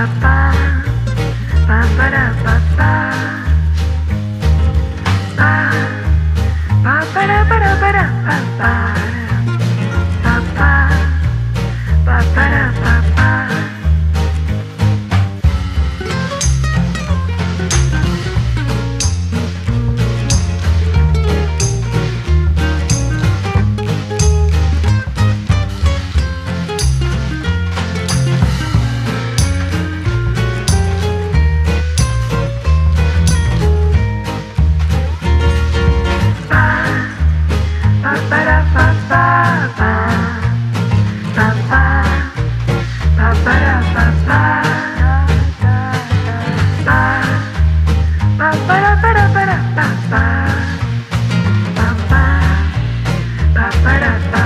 Ba-ba-da-ba-ba. Buenas tardes.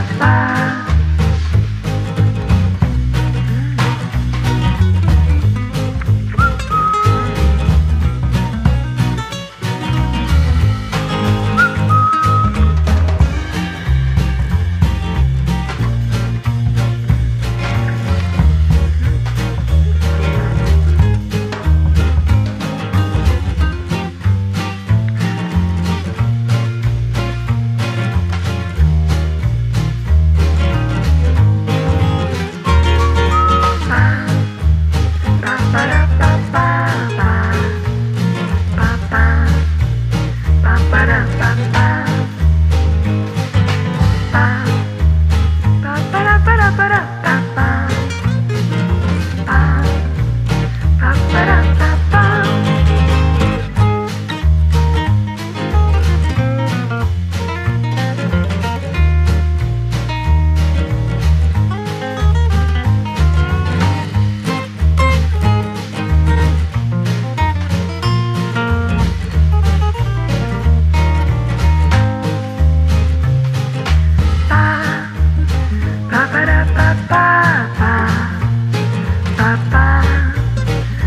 para.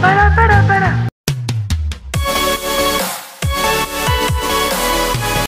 Bye bye bye.